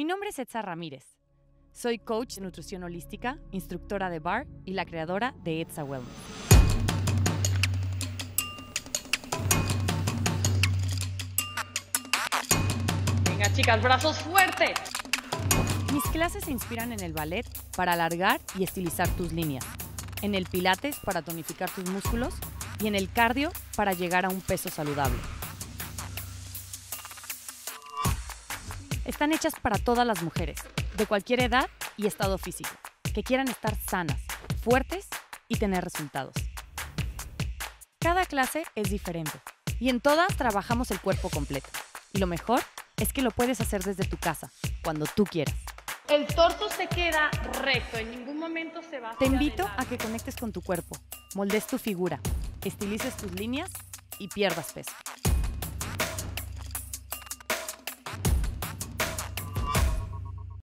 Mi nombre es Etza Ramírez. Soy coach de nutrición holística, instructora de bar y la creadora de Etza Wellness. Venga, chicas, brazos fuertes. Mis clases se inspiran en el ballet para alargar y estilizar tus líneas, en el pilates para tonificar tus músculos y en el cardio para llegar a un peso saludable. Están hechas para todas las mujeres, de cualquier edad y estado físico, que quieran estar sanas, fuertes y tener resultados. Cada clase es diferente y en todas trabajamos el cuerpo completo. Y lo mejor es que lo puedes hacer desde tu casa, cuando tú quieras. El torso se queda recto, en ningún momento se va. Te invito a que conectes con tu cuerpo, moldes tu figura, estilices tus líneas y pierdas peso.